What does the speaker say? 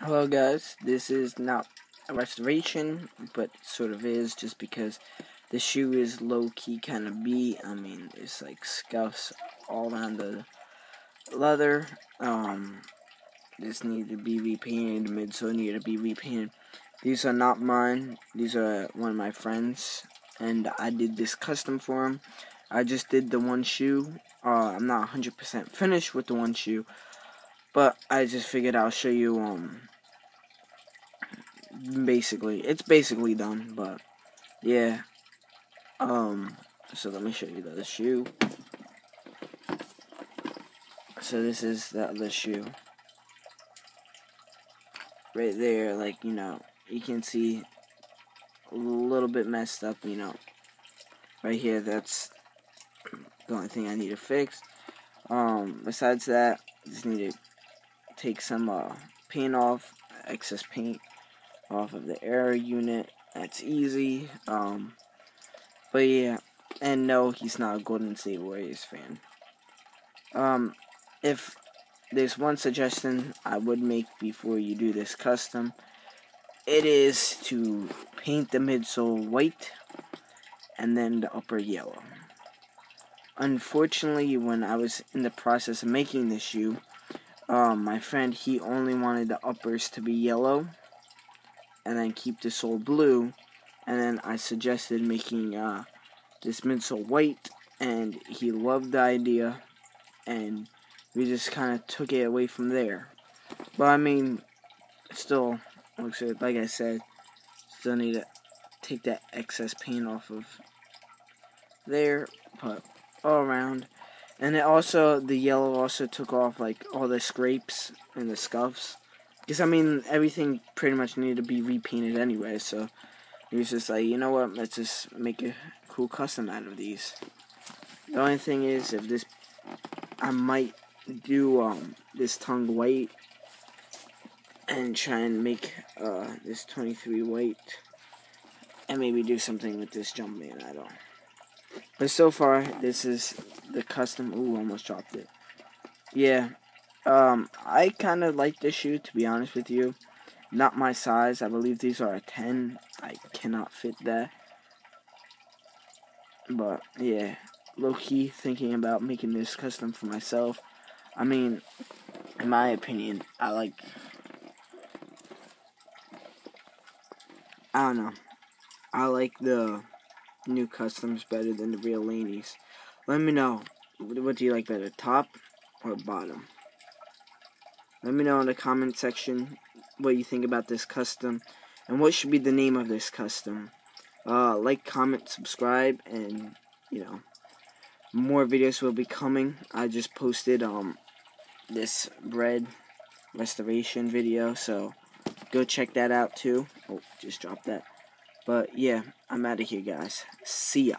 Hello guys, this is not a restoration, but sort of is just because the shoe is low-key kind of beat. I mean, it's like scuffs all around the leather. Um, this needs to be repainted, midsole need to be repainted. These are not mine, these are one of my friends, and I did this custom for him. I just did the one shoe. Uh, I'm not 100% finished with the one shoe, but I just figured I'll show you, um, basically, it's basically done, but, yeah, um, so let me show you the other shoe. So this is the other shoe. Right there, like, you know, you can see a little bit messed up, you know. Right here, that's the only thing I need to fix. Um, besides that, just need to take some uh, paint off, excess paint off of the air unit. That's easy. Um, but yeah, and no, he's not a Golden State Warriors fan. Um, if there's one suggestion I would make before you do this custom, it is to paint the midsole white and then the upper yellow. Unfortunately, when I was in the process of making this shoe, um, my friend, he only wanted the uppers to be yellow and then keep the sole blue. And then I suggested making uh, this midsole white, and he loved the idea, and we just kind of took it away from there. But I mean, still, like I said, still need to take that excess paint off of there, but all around. And it also, the yellow also took off like all the scrapes and the scuffs. Because I mean, everything pretty much needed to be repainted anyway, so he was just like, you know what, let's just make a cool custom out of these. The only thing is, if this, I might do um, this tongue white and try and make uh, this 23 white and maybe do something with this Jumpman idol. But so far, this is the custom. Ooh, almost dropped it. Yeah, um, I kind of like this shoe, to be honest with you. Not my size. I believe these are a 10. I cannot fit that. But, yeah. Low-key thinking about making this custom for myself. I mean, in my opinion, I like... I don't know. I like the new customs better than the real Laneys. Let me know. What do you like better, top or bottom? Let me know in the comment section what you think about this custom and what should be the name of this custom. Uh, like, comment, subscribe, and you know, more videos will be coming. I just posted um this Bred restoration video, so go check that out too. Oh, just dropped that. But yeah, I'm out of here, guys. See ya.